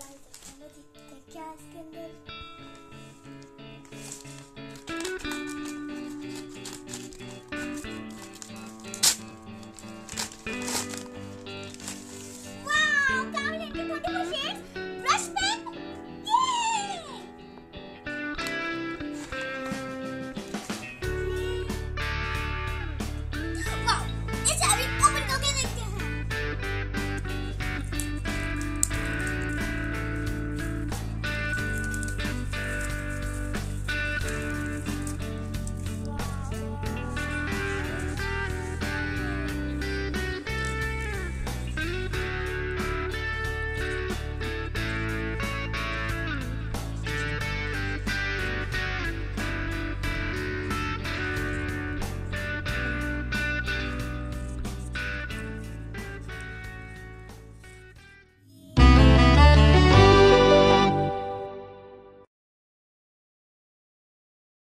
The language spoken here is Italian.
Stai cercando di chiacchiere